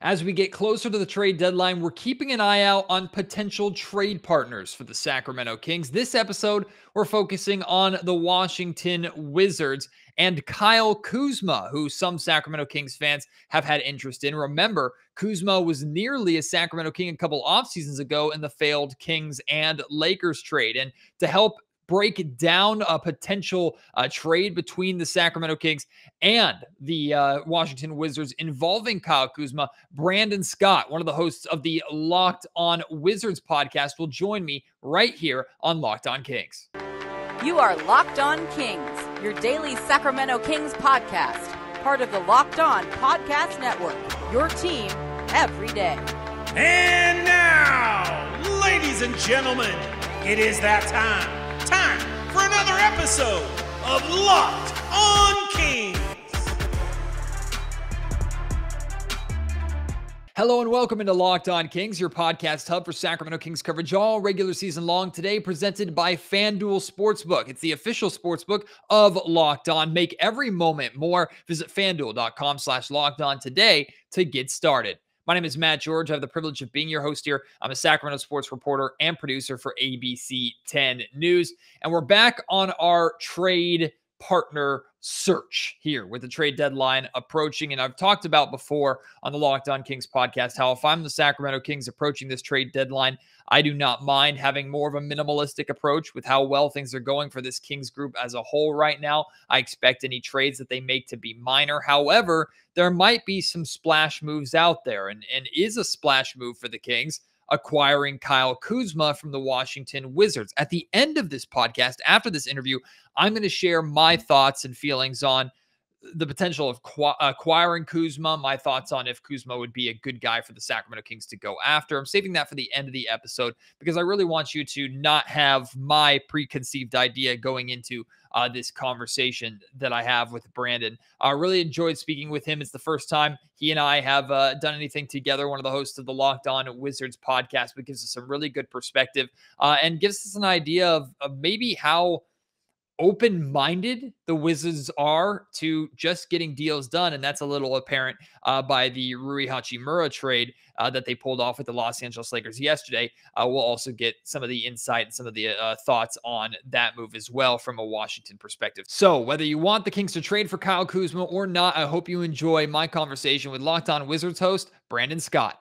As we get closer to the trade deadline, we're keeping an eye out on potential trade partners for the Sacramento Kings. This episode, we're focusing on the Washington Wizards and Kyle Kuzma, who some Sacramento Kings fans have had interest in. Remember, Kuzma was nearly a Sacramento King a couple off seasons ago in the failed Kings and Lakers trade. And to help break down a potential uh, trade between the Sacramento Kings and the uh, Washington Wizards involving Kyle Kuzma. Brandon Scott, one of the hosts of the Locked On Wizards podcast, will join me right here on Locked On Kings. You are Locked On Kings, your daily Sacramento Kings podcast, part of the Locked On Podcast Network, your team every day. And now, ladies and gentlemen, it is that time time for another episode of Locked on Kings. Hello and welcome into Locked On Kings, your podcast hub for Sacramento Kings coverage all regular season long. Today, presented by FanDuel Sportsbook. It's the official sportsbook of Locked On. Make every moment more. Visit fanduel.com slash locked on today to get started. My name is Matt George. I have the privilege of being your host here. I'm a Sacramento sports reporter and producer for ABC 10 News. And we're back on our trade partner search here with the trade deadline approaching. And I've talked about before on the Locked On Kings podcast how if I'm the Sacramento Kings approaching this trade deadline, I do not mind having more of a minimalistic approach with how well things are going for this Kings group as a whole right now. I expect any trades that they make to be minor. However, there might be some splash moves out there and, and is a splash move for the Kings acquiring Kyle Kuzma from the Washington Wizards. At the end of this podcast, after this interview, I'm going to share my thoughts and feelings on the potential of acquiring Kuzma, my thoughts on if Kuzma would be a good guy for the Sacramento Kings to go after. I'm saving that for the end of the episode because I really want you to not have my preconceived idea going into uh, this conversation that I have with Brandon. I really enjoyed speaking with him. It's the first time he and I have uh, done anything together. One of the hosts of the Locked On Wizards podcast, but gives us some really good perspective uh, and gives us an idea of, of maybe how open minded the Wizards are to just getting deals done. And that's a little apparent uh, by the Rui Hachimura trade uh, that they pulled off with the Los Angeles Lakers yesterday. Uh, we'll also get some of the insight and some of the uh, thoughts on that move as well from a Washington perspective. So, whether you want the Kings to trade for Kyle Kuzma or not, I hope you enjoy my conversation with Locked On Wizards host Brandon Scott.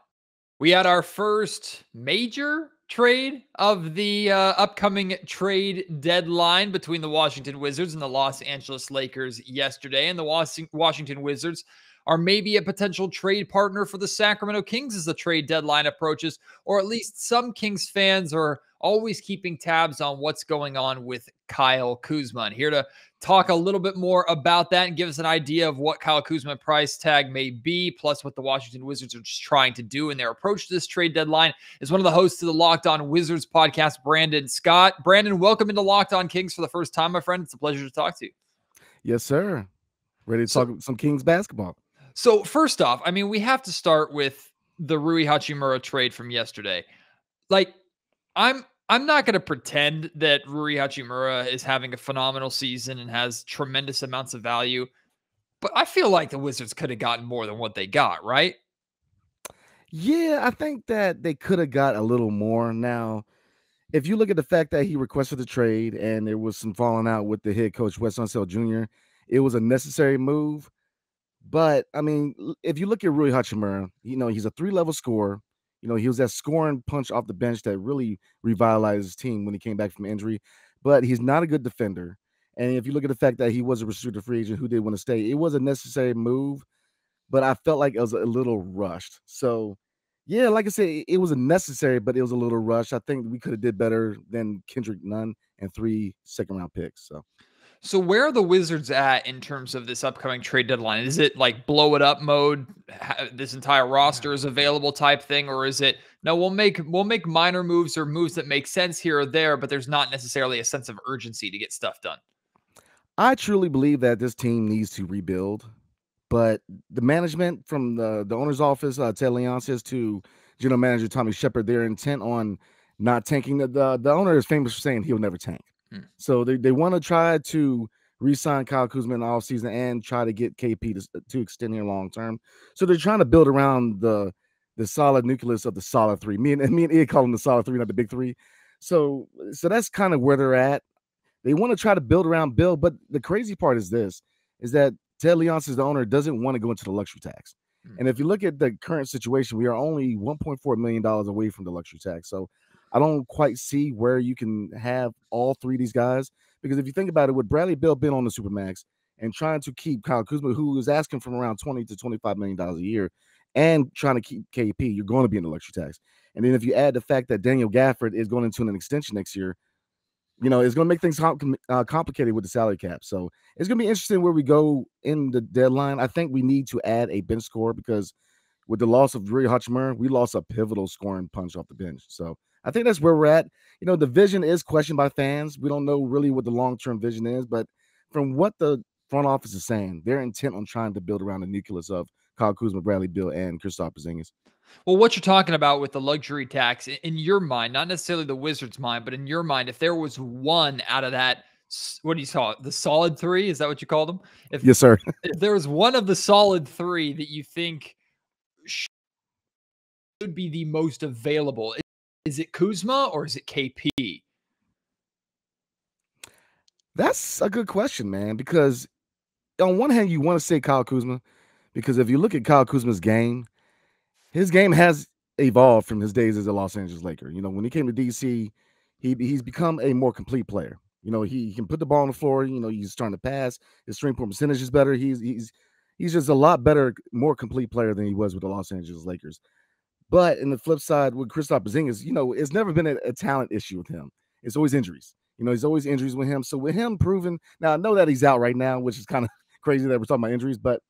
We had our first major trade of the uh, upcoming trade deadline between the Washington Wizards and the Los Angeles Lakers yesterday. And the Was- Washington Wizards are maybe a potential trade partner for the Sacramento Kings as the trade deadline approaches, or at least some Kings fans are always keeping tabs on what's going on with Kyle Kuzma. And here to talk a little bit more about that and give us an idea of what Kyle Kuzma price tag may be, plus what the Washington Wizards are just trying to do in their approach to this trade deadline, is one of the hosts of the Locked On Wizards podcast, Brandon Scott. Brandon, welcome into Locked On Kings for the first time, my friend. It's a pleasure to talk to you. Yes, sir. Ready to so, talk some Kings basketball. So, first off, I mean, we have to start with the Rui Hachimura trade from yesterday. Like, I'm I'm not going to pretend that Rui Hachimura is having a phenomenal season and has tremendous amounts of value, but I feel like the Wizards could have gotten more than what they got, right? Yeah, I think that they could have got a little more. Now, if you look at the fact that he requested the trade and there was some falling out with the head coach Wes Unseld Jr., it was a necessary move. But I mean, if you look at Rui Hachimura, you know he's a three-level scorer. You know, he was that scoring punch off the bench that really revitalized his team when he came back from injury. But he's not a good defender. And if you look at the fact that he was a restricted free agent who did want to stay, it was a necessary move, but I felt like it was a little rushed. So, yeah, like I said, it was a necessary, but it was a little rushed. I think we could have did better than Kendrick Nunn and three second round picks. So, so where are the Wizards at in terms of this upcoming trade deadline? Is it like blow it up mode? This entire roster is available type thing, or is it no? We'll make we'll make minor moves or moves that make sense here or there, but there's not necessarily a sense of urgency to get stuff done. I truly believe that this team needs to rebuild, but the management from the the owner's office, uh, Ted Leonsis, to general manager Tommy Sheppard, they're intent on not tanking. The, the the owner is famous for saying he'll never tank. Hmm. So they, they want to try to re-sign Kyle Kuzma in the offseason and try to get KP to, to extend here long term. So they're trying to build around the the solid nucleus of the solid three. Me and, me and Ed call them the solid three, not the big three. So so that's kind of where they're at. They want to try to build around Beal, but the crazy part is this: is that Ted Leonsis, the owner, doesn't want to go into the luxury tax. Hmm. And if you look at the current situation, we are only 1.4 million dollars away from the luxury tax. So I don't quite see where you can have all three of these guys because if you think about it, with Bradley Beal being on the supermax and trying to keep Kyle Kuzma, who is asking from around 20 to 25 million dollars a year, and trying to keep KP, you're going to be in the luxury tax. And then if you add the fact that Daniel Gafford is going into an extension next year, you know, it's going to make things uh, complicated with the salary cap. So it's going to be interesting where we go in the deadline. I think we need to add a bench score because with the loss of Rui Hachimura, we lost a pivotal scoring punch off the bench. So I think that's where we're at. You know, the vision is questioned by fans. We don't know really what the long term vision is, but from what the front office is saying, they're intent on trying to build around the nucleus of Kyle Kuzma, Bradley Beal, and Kristaps Porzingis. Well, what you're talking about with the luxury tax in your mind, not necessarily the Wizards' mind, but in your mind, if there was one out of that, what do you call it? The solid three? Is that what you call them? If, yes, sir. if there was one of the solid three that you think should be the most available, is it Kuzma or is it KP? That's a good question, man. Because on one hand, you want to say Kyle Kuzma, because if you look at Kyle Kuzma's game, his game has evolved from his days as a Los Angeles Laker. You know, when he came to DC, he he's become a more complete player. You know, he, he can put the ball on the floor. You know, he's starting to pass. His three point percentage is better. He's he's he's just a lot better, more complete player than he was with the Los Angeles Lakers. But in the flip side, with Kristaps Porzingis, you know, it's never been a, a, talent issue with him. It's always injuries. You know, he's always injuries with him. So with him proven, now I know that he's out right now, which is kind of crazy that we're talking about injuries, but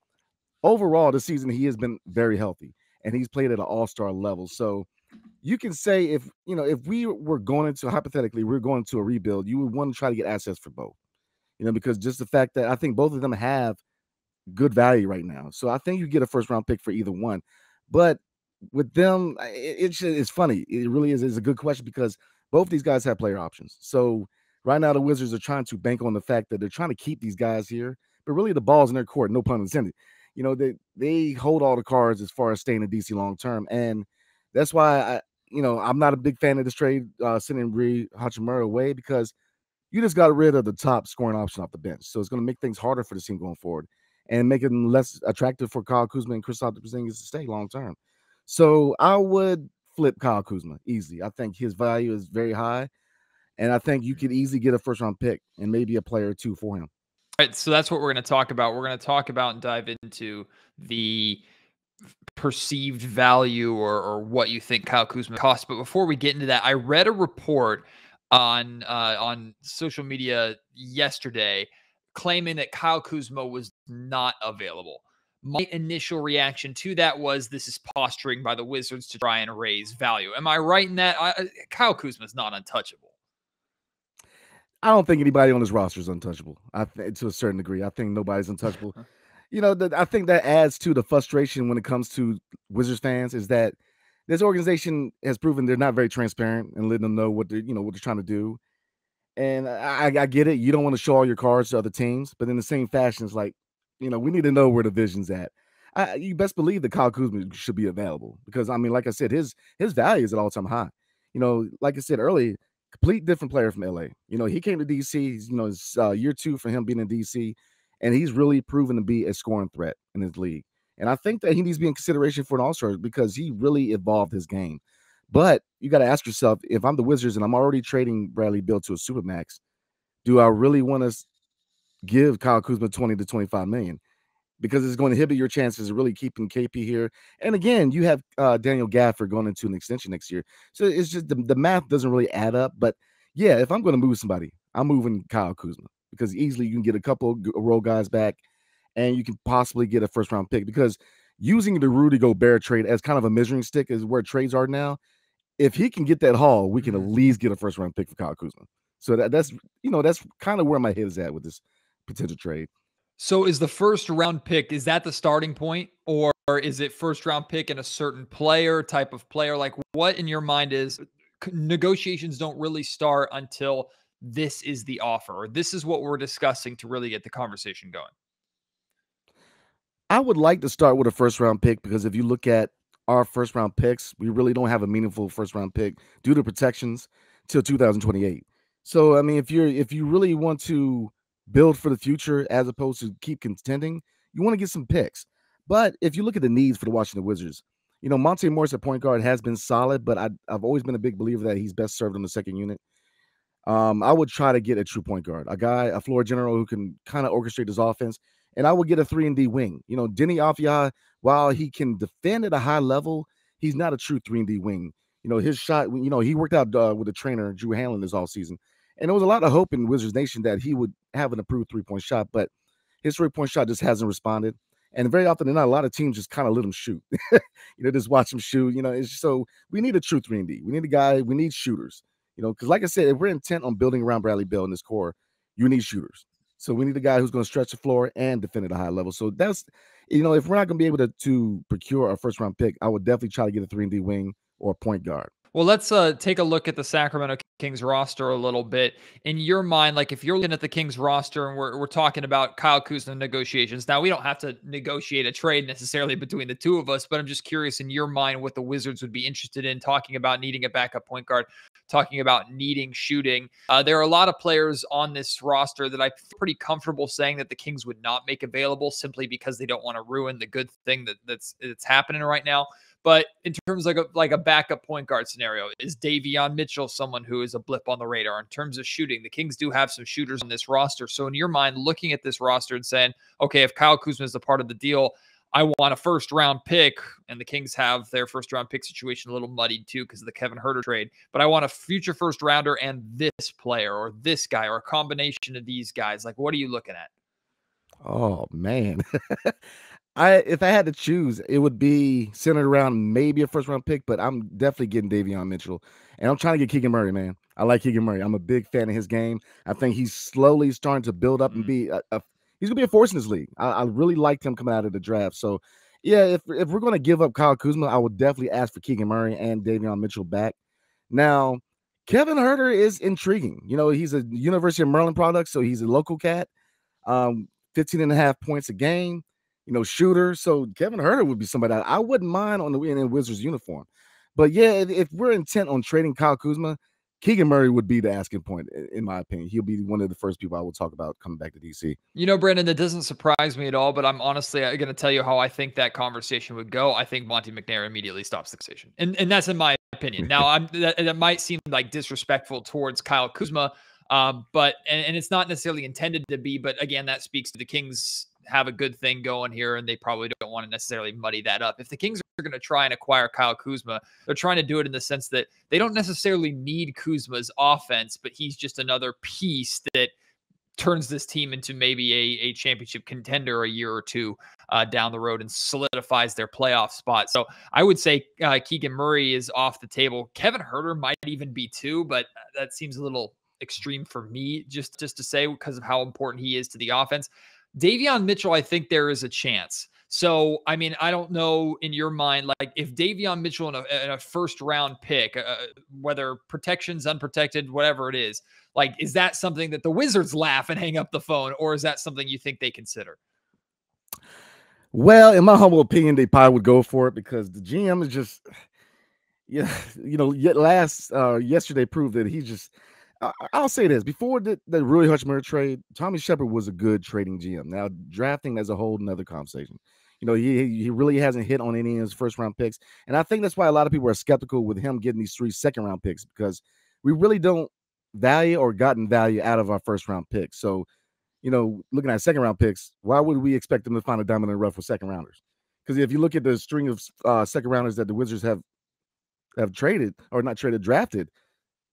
overall this season he has been very healthy and he's played at an all-star level. So you can say if you know if we were going into hypothetically we are going to a rebuild, you would want to try to get assets for both. You know, because just the fact that I think both of them have good value right now. So I think you get a first round pick for either one. But with them, it, it's it's funny. It really is. It's a good question because both these guys have player options. So right now the Wizards are trying to bank on the fact that they're trying to keep these guys here, but really the ball's in their court. No pun intended you know, they they hold all the cards as far as staying in DC long term, and that's why I, you know, I'm not a big fan of this trade uh, sending Rui Hachimura away because you just got rid of the top scoring option off the bench, so it's going to make things harder for the team going forward and make it less attractive for Kyle Kuzma and Kristaps Porzingis to stay long term. So I would flip Kyle Kuzma easily. I think his value is very high, and I think you could easily get a first round pick and maybe a player or two for him. All right, so that's what we're going to talk about. We're going to talk about and dive into the perceived value or, or what you think Kyle Kuzma costs. But before we get into that, I read a report on uh, on social media yesterday claiming that Kyle Kuzma was not available. My initial reaction to that was this is posturing by the Wizards to try and raise value. Am I right in that? I, Kyle Kuzma is not untouchable. I don't think anybody on this roster is untouchable. I th- to a certain degree, I think nobody's untouchable. you know, the, I think that adds to the frustration when it comes to Wizards fans is that this organization has proven they're not very transparent and letting them know what they're you know what they're trying to do. And I, I get it. You don't want to show all your cards to other teams, but in the same fashion, it's like, you know, we need to know where the vision's at. I, you best believe that Kyle Kuzma should be available because I mean, like I said, his his value is at all time high. You know, like I said earlier, complete different player from LA. You know, he came to DC. You know, it's uh, year two for him being in DC, and he's really proven to be a scoring threat in his league. And I think that he needs to be in consideration for an All Star because he really evolved his game. But you got to ask yourself: if I'm the Wizards and I'm already trading Bradley Beal to a supermax, do I really want to give Kyle Kuzma 20 to 25 million? because it's going to inhibit your chances of really keeping KP here. And again, you have uh, Daniel Gafford going into an extension next year. So it's just the, the math doesn't really add up. But yeah, if I'm going to move somebody, I'm moving Kyle Kuzma because easily you can get a couple role guys back and you can possibly get a first round pick because using the Rudy Gobert trade as kind of a measuring stick is where trades are now. If he can get that haul, we can at mm-hmm. least get a first round pick for Kyle Kuzma. So that, that's you know that's kind of where my head is at with this potential trade. So is the first round pick is that the starting point or is it first round pick in a certain player type of player like what in your mind is negotiations don't really start until this is the offer or this is what we're discussing to really get the conversation going? I would like to start with a first round pick because if you look at our first round picks, we really don't have a meaningful first round pick due to protections till 2028. So I mean, if you're if you really want to build for the future as opposed to keep contending, you want to get some picks. But if you look at the needs for the Washington Wizards, you know Monte Morris at point guard has been solid, but I, I've always been a big believer that he's best served on the second unit. Um, I would try to get a true point guard, a guy, a floor general who can kind of orchestrate his offense and I would get a three and D wing. You know, Deni Avdija, while he can defend at a high level, he's not a true three and D wing. You know, his shot. You know, he worked out uh, with a trainer, Drew Hanlen, this all season, and there was a lot of hope in Wizards Nation that he would have an improved three point shot, but his three point shot just hasn't responded. And very often than not, a lot of teams just kind of let him shoot. you know, just watch him shoot. You know, it's so we need a true three and D. We need a guy. We need shooters. You know, because like I said, if we're intent on building around Bradley Beal in this core, you need shooters. So we need a guy who's going to stretch the floor and defend at a high level. So that's, you know, if we're not going to be able to, to procure a first round pick, I would definitely try to get a 3 and D wing or a point guard. Well, let's uh, take a look at the Sacramento Kings roster a little bit. In your mind, like if you're looking at the Kings roster and we're, we're talking about Kyle Kuzma negotiations, now we don't have to negotiate a trade necessarily between the two of us, but I'm just curious in your mind what the Wizards would be interested in talking about needing a backup point guard, talking about needing shooting. Uh, there are a lot of players on this roster that I'm pretty comfortable saying that the Kings would not make available simply because they don't want to ruin the good thing that, that's that's happening right now. But in terms of like a, like a backup point guard scenario, is Davion Mitchell someone who is a blip on the radar in terms of shooting? The Kings do have some shooters on this roster. So in your mind, looking at this roster and saying, okay, if Kyle Kuzma is a part of the deal, I want a first round pick, and the Kings have their first round pick situation a little muddied too because of the Kevin Huerter trade. But I want a future first rounder and this player or this guy or a combination of these guys. Like, what are you looking at? Oh man. I if I had to choose, it would be centered around maybe a first round pick, but I'm definitely getting Davion Mitchell. And I'm trying to get Keegan Murray, man. I like Keegan Murray. I'm a big fan of his game. I think he's slowly starting to build up and mm-hmm. be a, a he's gonna be a force in this league. I, I, really liked him coming out of the draft. So yeah, if if we're gonna give up Kyle Kuzma, I would definitely ask for Keegan Murray and Davion Mitchell back. Now, Kevin Huerter is intriguing. You know, he's a University of Maryland product, so he's a local cat. Um, 15 and a half points a game you know, shooter. So Kevin Huerter would be somebody I, I wouldn't mind on the in Wizards uniform. But yeah, if, if, we're intent on trading Kyle Kuzma, Keegan Murray would be the asking point, in my opinion. He'll be one of the first people I will talk about coming back to DC. You know, Brandon, that doesn't surprise me at all, but I'm honestly going to tell you how I think that conversation would go. I think Monte McNair immediately stops the conversation. And, and that's in my opinion. Now, I'm that, that might seem like disrespectful towards Kyle Kuzma, um, but and, and it's not necessarily intended to be, but again, that speaks to the Kings have a good thing going here, and they probably don't want to necessarily muddy that up. If the Kings are going to try and acquire Kyle Kuzma, they're trying to do it in the sense that they don't necessarily need Kuzma's offense, but he's just another piece that turns this team into maybe a, a championship contender a year or two uh, down the road and solidifies their playoff spot. So I would say uh, Keegan Murray is off the table. Kevin Huerter might even be too, but uh, that seems a little extreme for me just just to say because of how important he is to the offense. Davion Mitchell, I think there is a chance. So, I mean, I don't know in your mind, like if Davion Mitchell in a, in a first round pick, uh, whether protections, unprotected, whatever it is, like, is that something that the Wizards laugh and hang up the phone, or is that something you think they consider? Well, in my humble opinion, they probably would go for it because the GM is just, yeah, you know, last uh yesterday proved that he's just I'll say this before the, the Rui Hachimura trade, Tommy Sheppard was a good trading GM. Now drafting as a whole another conversation. You know, he he really hasn't hit on any of his first round picks, and I think that's why a lot of people are skeptical with him getting these three second round picks because we really don't value or gotten value out of our first round picks. So, you know, looking at second round picks, why would we expect them to find a diamond in the rough with second rounders? Because if you look at the string of uh, second rounders that the Wizards have have traded or not traded, drafted,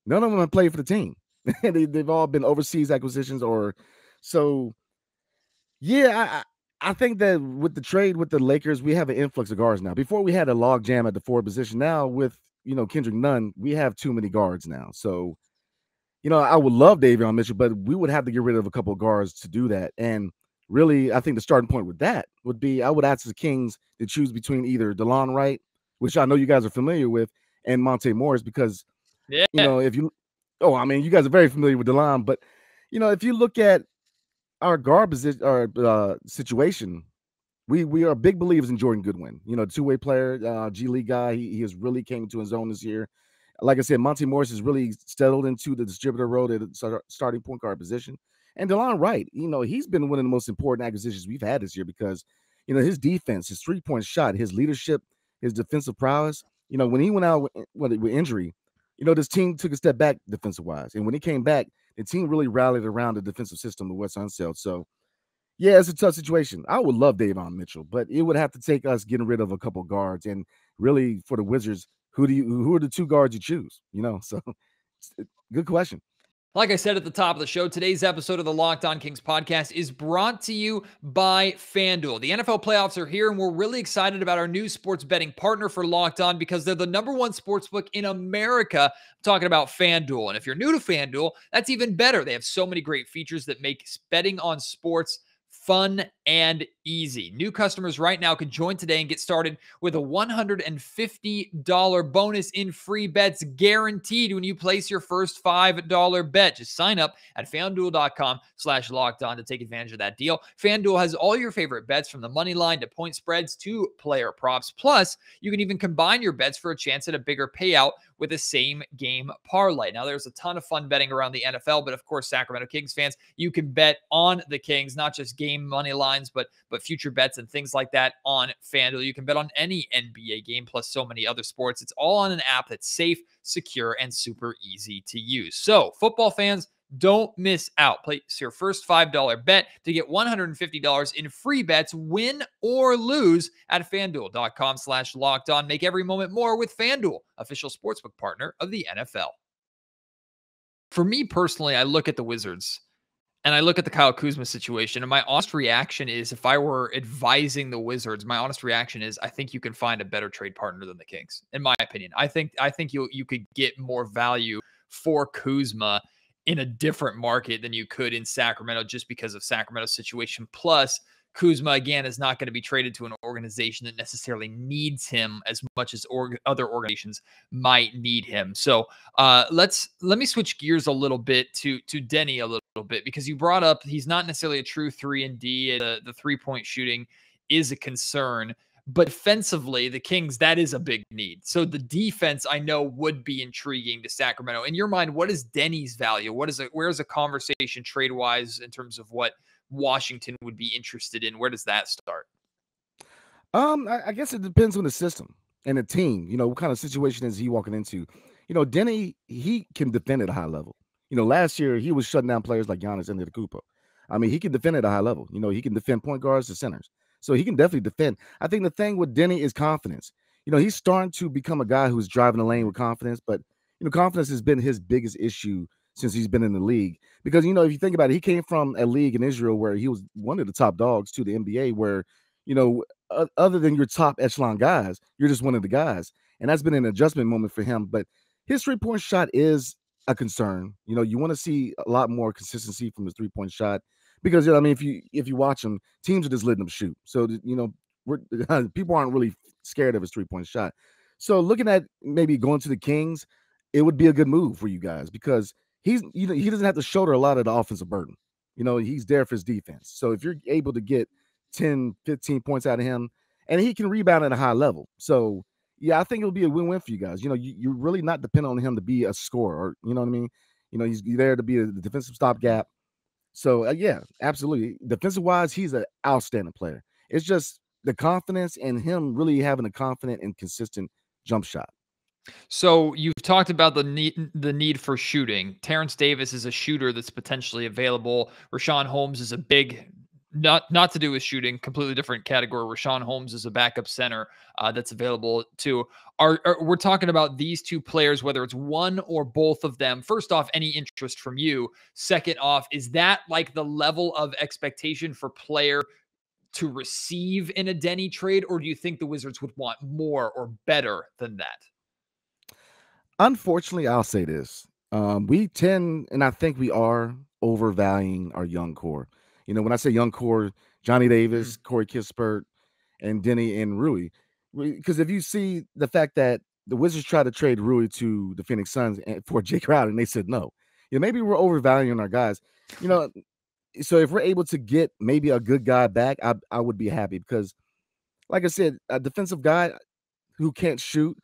None of them have played for the team. they, they've all been overseas acquisitions or so. Yeah, I, I think that with the trade with the Lakers, we have an influx of guards now. Before we had a log jam at the forward position. Now with you know Kendrick Nunn, we have too many guards now. So, you know, I would love Davion Mitchell, but we would have to get rid of a couple of guards to do that. And really, I think the starting point with that would be I would ask the Kings to choose between either Delon Wright, which I know you guys are familiar with, and Monte Morris because yeah. You know, if you Oh, I mean, you guys are very familiar with Delon, but you know, if you look at our position, our uh, situation, we we are big believers in Jordan Goodwin. You know, two way player, uh, G League guy. He, he has really came into his own this year. Like I said, Monte Morris has really settled into the distributor role at the starting point guard position. And Delon Wright, you know, he's been one of the most important acquisitions we've had this year because, you know, his defense, his three point shot, his leadership, his defensive prowess. You know, when he went out with, with injury, you know, this team took a step back defensive wise. And when he came back, the team really rallied around the defensive system of Wes Unseld. So, yeah, it's a tough situation. I would love Davion Mitchell, but it would have to take us getting rid of a couple guards. And really, for the Wizards, who do you who are the two guards you choose? You know, so good question. Like I said at the top of the show, today's episode of the Locked On Kings podcast is brought to you by FanDuel. The NFL playoffs are here, and we're really excited about our new sports betting partner for Locked On because they're the number one sports book in America. I'm talking about FanDuel. And if you're new to FanDuel, that's even better. They have so many great features that make betting on sports fun and easy. New customers right now can join today and get started with a $150 bonus in free bets guaranteed when you place your first $5 bet. Just sign up at fanduel.com slash locked on to take advantage of that deal. FanDuel has all your favorite bets from the money line to point spreads to player props. Plus, you can even combine your bets for a chance at a bigger payout with a same game parlay. Now, there's a ton of fun betting around the NFL, but of course, Sacramento Kings fans, you can bet on the Kings, not just game money lines, but but future bets and things like that on FanDuel. You can bet on any NBA game plus so many other sports. It's all on an app that's safe, secure, and super easy to use. So, football fans, don't miss out. Place your first $5 bet to get $150 in free bets, win or lose at fanduel.com slash locked on. Make every moment more with FanDuel, official sportsbook partner of the NFL. For me personally, I look at the Wizards and I look at the Kyle Kuzma situation, and my honest reaction is if I were advising the Wizards, my honest reaction is I think you can find a better trade partner than the Kings, in my opinion. I think I think you you could get more value for Kuzma in a different market than you could in Sacramento just because of Sacramento's situation. Plus, Kuzma again is not going to be traded to an organization that necessarily needs him as much as org- other organizations might need him. So uh, let's let me switch gears a little bit to to Deni a little, little bit because you brought up he's not necessarily a true three and D. The the three point shooting is a concern. But defensively, the Kings, that is a big need. So the defense, I know, would be intriguing to Sacramento. In your mind, what is Deni's value? What is it? Where's a conversation trade wise in terms of what Washington would be interested in? Where does that start? Um, I, I guess it depends on the system and the team. You know, what kind of situation is he walking into? You know, Deni, he can defend at a high level. You know, last year he was shutting down players like Giannis Antetokounmpo. I mean, he can defend at a high level. You know, he can defend point guards to centers, so he can definitely defend. I think the thing with Deni is confidence. You know, he's starting to become a guy who's driving the lane with confidence, but you know, confidence has been his biggest issue since he's been in the league. Because you know, if you think about it, he came from a league in Israel where he was one of the top dogs to the NBA, where you know, other than your top echelon guys, you're just one of the guys, and that's been an adjustment moment for him. But his three point shot is a concern. You know, you want to see a lot more consistency from his three point shot because you know, I mean, if you if you watch them, teams are just letting them shoot. So you know, we're, people aren't really scared of his three point shot. So looking at maybe going to the Kings, it would be a good move for you guys because he's you know he doesn't have to shoulder a lot of the offensive burden. You know, he's there for his defense. So if you're able to get 10, 15 points out of him, and he can rebound at a high level. So yeah, I think it'll be a win-win for you guys. You know, you, are really not dependent on him to be a scorer. You know what I mean? You know, he's there to be a, defensive stopgap. So uh, yeah, absolutely. Defensive wise, he's an outstanding player. It's just the confidence and him really having a confident and consistent jump shot. So you've talked about the need the need for shooting. Terence Davis is a shooter that's potentially available. Richaun Holmes is a big not not to do with shooting, completely different category. Richaun Holmes is a backup center uh, that's available too. Are, are, we're talking about these two players, whether it's one or both of them? First off, any interest from you? Second off, is that like the level of expectation for player to receive in a Deni trade, or do you think the Wizards would want more or better than that? Unfortunately, I'll say this. Um, we tend, and I think we are overvaluing our young core. You know, when I say young core, Johnny Davis, mm-hmm. Corey Kispert, and Deni and Rui. Because if you see the fact that the Wizards tried to trade Rui to the Phoenix Suns for Jae Crowder, and they said no. You know, maybe we're overvaluing our guys. You know, so if we're able to get maybe a good guy back, I I would be happy because, like I said, a defensive guy who can't shoot.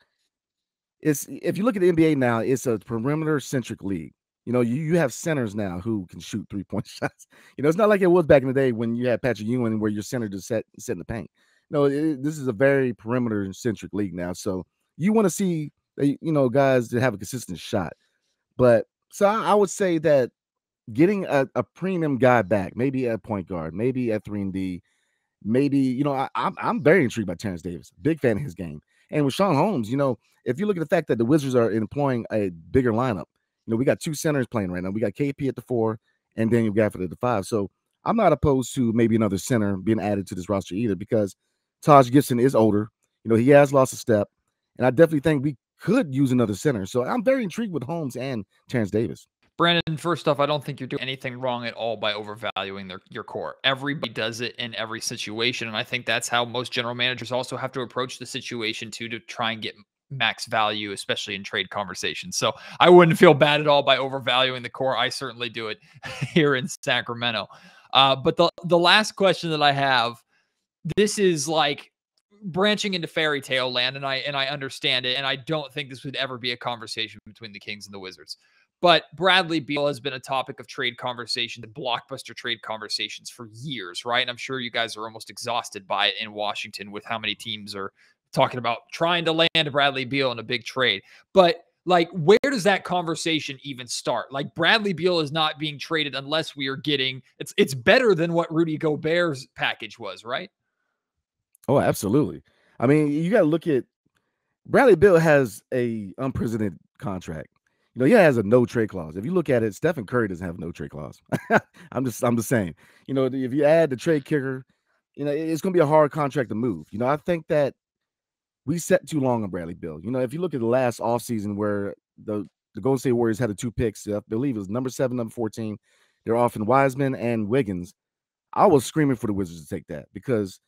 It's if you look at the NBA now, it's a perimeter centric league. You know, you, you have centers now who can shoot three point shots. You know, it's not like it was back in the day when you had Patrick Ewing where your center just set set in the paint. No, it, this is a very perimeter centric league now. So you want to see uh, you know guys that have a consistent shot. But so I, I would say that getting a, a, premium guy back, maybe at point guard, maybe at three and D, maybe you know I, I'm I'm very intrigued by Terence Davis. Big fan of his game. And with Sean Holmes, you know, if you look at the fact that the Wizards are employing a bigger lineup, know, we got two centers playing right now. We got KP at the four and mm-hmm. Daniel Gafford at the five. So I'm not opposed to maybe another center being added to this roster either because Taj Gibson is older. You know, he has lost a step. And I definitely think we could use another center. So I'm very intrigued with Holmes and Terence Davis. Brandon, first off, I don't think you're doing anything wrong at all by overvaluing their, your core. Everybody does it in every situation. And I think that's how most general managers also have to approach the situation too, to try and get max value, especially in trade conversations. So I wouldn't feel bad at all by overvaluing the core. I certainly do it here in Sacramento. Uh, but the, the last question that I have, this is like branching into fairy tale land and I and I understand it and I don't think this would ever be a conversation between the Kings and the Wizards. But Bradley Beal has been a topic of trade conversation, the blockbuster trade conversations for years, right? And I'm sure you guys are almost exhausted by it in Washington with how many teams are talking about trying to land Bradley Beal in a big trade. But like, where does that conversation even start? Like, Bradley Beal is not being traded unless we are getting it's it's better than what Rudy Gobert's package was, right? Oh, absolutely. I mean, you got to look at Bradley Beal has a unprecedented contract. You know, he has a no trade clause. If you look at it, Stephen Curry doesn't have no trade clause. I'm just, I'm just saying. You know, if you add the trade kicker, you know, it's going to be a hard contract to move. You know, I think that we set too long on Bradley Beal. You know, if you look at the last offseason where the the Golden State Warriors had the two picks, I believe it was number seven, number 14. They're often Wiseman and Wiggins. I was screaming for the Wizards to take that because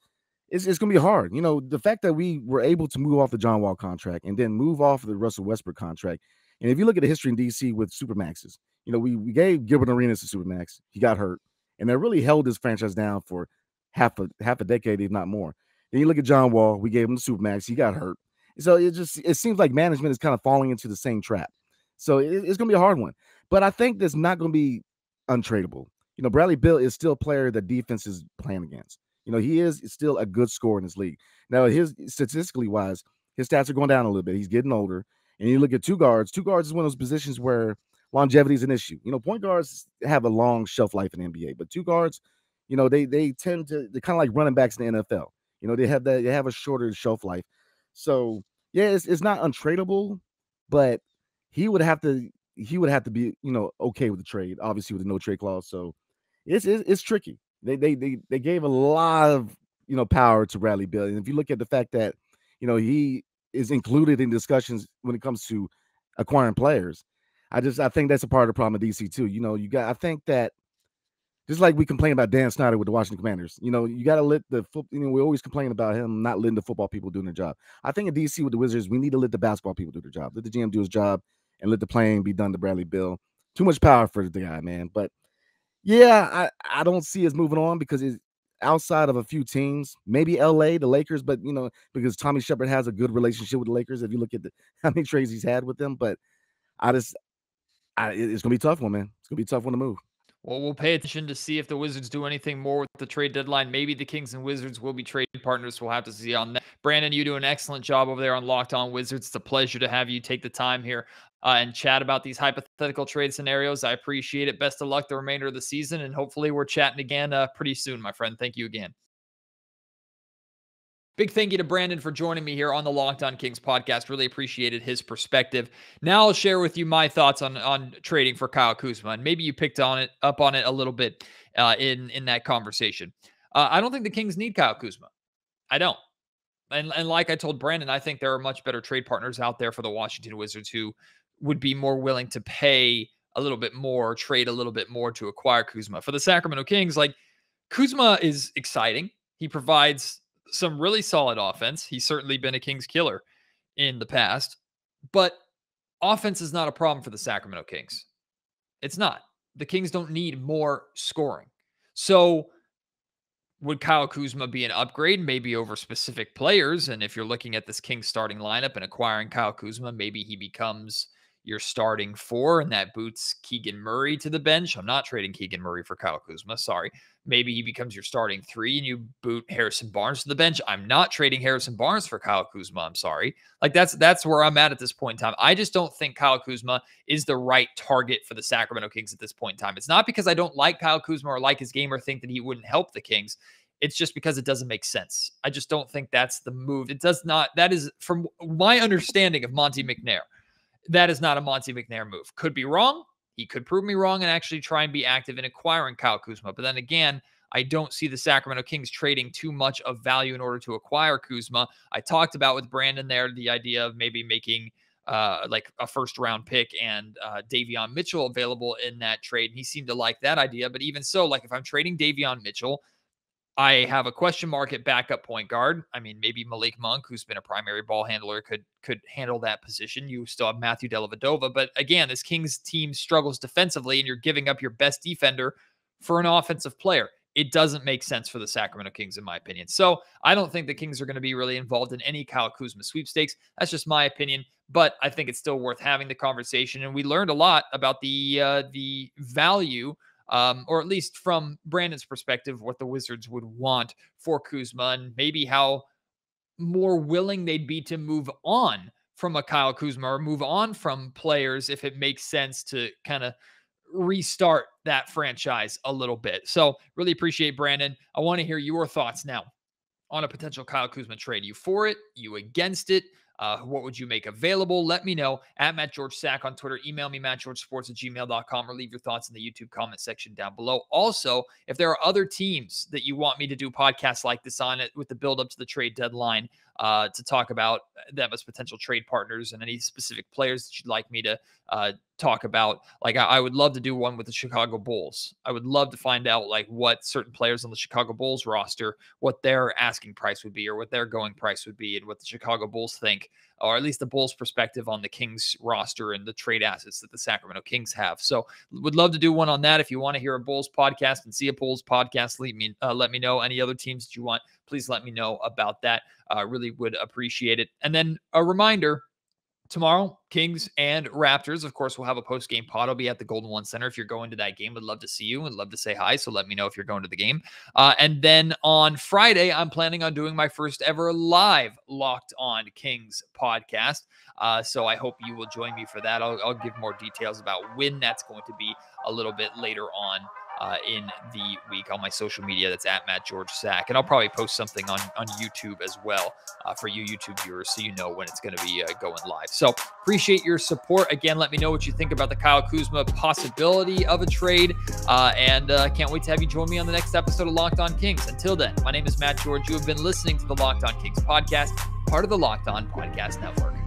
it's, it's going to be hard. You know, the fact that we were able to move off the John Wall contract and then move off the Russell Westbrook contract. And if you look at the history in DC with Supermaxes, you know, we, we gave Gilbert Arenas a Supermax. He got hurt. And that really held his franchise down for half a half a decade, if not more. Then you look at John Wall, we gave him the Supermax. He got hurt. So it just it seems like management is kind of falling into the same trap. So it, it's going to be a hard one. But I think that's not going to be untradeable. You know, Bradley Beal is still a player that defense is playing against. You know, he is still a good scorer in this league. Now, his statistically wise, his stats are going down a little bit. He's getting older. And you look at two guards, two guards is one of those positions where longevity is an issue. You know, point guards have a long shelf life in NBA, but two guards, you know, they they tend to they're kind of like running backs in the NFL. You know, they have that they have a shorter shelf life. So yeah, it's, it's not untradeable, but he would have to he would have to be, you know, okay with the trade, obviously with the no trade clause. So it's it's, it's tricky. They they they they gave a lot of you know power to Bradley Beal, and if you look at the fact that you know he is included in discussions when it comes to acquiring players, I just I think that's a part of the problem of DC too. You know, you got I think that just like we complain about Dan Snyder with the Washington Commanders, you know, you got to let the. You know, we always complain about him not letting the football people do their job. I think in DC with the Wizards, we need to let the basketball people do their job. Let the GM do his job, and let the playing be done to Bradley Beal. Too much power for the guy, man. But yeah, I, I don't see us moving on because it's outside of a few teams, maybe LA, the Lakers, but you know, because Tommy Sheppard has a good relationship with the Lakers. If you look at the, how many trades he's had with them, but I just, I, it's gonna be tough one, man. It's gonna be tough one to move. Well, we'll pay attention to see if the Wizards do anything more with the trade deadline. Maybe the Kings and Wizards will be trade partners. We'll have to see on that. Brandon, you do an excellent job over there on Locked On Wizards. It's a pleasure to have you take the time here uh, and chat about these hypothetical trade scenarios. I appreciate it. Best of luck the remainder of the season, and hopefully we're chatting again uh, pretty soon, my friend. Thank you again. Big thank you to Brandon for joining me here on the Locked On Kings podcast. Really appreciated his perspective. Now I'll share with you my thoughts on on trading for Kyle Kuzma, and maybe you picked on it up on it a little bit uh, in in that conversation. Uh, I don't think the Kings need Kyle Kuzma. I don't. And, and like I told Brandon, I think there are much better trade partners out there for the Washington Wizards who would be more willing to pay a little bit more, trade a little bit more to acquire Kuzma. For the Sacramento Kings, like Kuzma is exciting. He provides some really solid offense. He's certainly been a Kings killer in the past. But offense is not a problem for the Sacramento Kings. It's not. The Kings don't need more scoring. So would Kyle Kuzma be an upgrade, maybe over specific players? And if you're looking at this Kings starting lineup and acquiring Kyle Kuzma, maybe he becomes your starting four, and that boots Keegan Murray to the bench. I'm not trading Keegan Murray for Kyle Kuzma. Sorry. Maybe he becomes your starting three and you boot Harrison Barnes to the bench. I'm not trading Harrison Barnes for Kyle Kuzma. I'm sorry. Like that's that's where I'm at at this point in time. I just don't think Kyle Kuzma is the right target for the Sacramento Kings at this point in time. It's not because I don't like Kyle Kuzma or like his game or think that he wouldn't help the Kings. It's just because it doesn't make sense. I just don't think that's the move. It does not. That is from my understanding of Monte McNair that is not a Monte McNair move. Could be wrong. He could prove me wrong and actually try and be active in acquiring Kyle Kuzma. But then again, I don't see the Sacramento Kings trading too much of value in order to acquire Kuzma. I talked about with Brandon there the idea of maybe making uh, like a first round pick and uh, Davion Mitchell available in that trade. And he seemed to like that idea. But even so, like if I'm trading Davion Mitchell, I have a question mark at backup point guard. I mean, maybe Malik Monk, who's been a primary ball handler, could could handle that position. You still have Matthew Dellavedova, but again, this Kings team struggles defensively, and you're giving up your best defender for an offensive player. It doesn't make sense for the Sacramento Kings, in my opinion. So I don't think the Kings are going to be really involved in any Kyle Kuzma sweepstakes. That's just my opinion, but I think it's still worth having the conversation. And we learned a lot about the uh, the value um, or at least from Brandon's perspective, what the Wizards would want for Kuzma and maybe how more willing they'd be to move on from a Kyle Kuzma or move on from players if it makes sense to kind of restart that franchise a little bit. So, really appreciate Brandon. I want to hear your thoughts now on a potential Kyle Kuzma trade. You for it? You against it? Uh, what would you make available? Let me know at Matt George Sack on Twitter. Email me, mattgeorgesports at gmail.com, or leave your thoughts in the YouTube comment section down below. Also, if there are other teams that you want me to do podcasts like this on it with the build up to the trade deadline uh, to talk about them as potential trade partners and any specific players that you'd like me to uh, talk about. Like I, I, would love to do one with the Chicago Bulls. I would love to find out like what certain players on the Chicago Bulls roster, what their asking price would be, or what their going price would be, and what the Chicago Bulls think, or at least the Bulls' perspective on the Kings roster and the trade assets that the Sacramento Kings have. So would love to do one on that. If you want to hear a Bulls podcast and see a Bulls podcast, leave me uh, let me know. Any other teams that you want, please let me know about that. Uh, really would appreciate it. And then a reminder tomorrow, Kings and Raptors. Of course, we'll have a post game pod. I'll be at the Golden One Center. If you're going to that game, would love to see you and love to say hi. So let me know if you're going to the game. Uh, and then on Friday, I'm planning on doing my first ever live Locked On Kings podcast. Uh, so I hope you will join me for that. I'll, I'll give more details about when that's going to be a little bit later on uh, in the week on my social media. That's at Matt George Sack. And I'll probably post something on, on YouTube as well uh, for you YouTube viewers so you know when it's going to be uh, going live. So appreciate your support. Again, let me know what you think about the Kyle Kuzma possibility of a trade. Uh, and I uh, can't wait to have you join me on the next episode of Locked On Kings. Until then, my name is Matt George. You have been listening to the Locked On Kings podcast, part of the Locked On Podcast Network.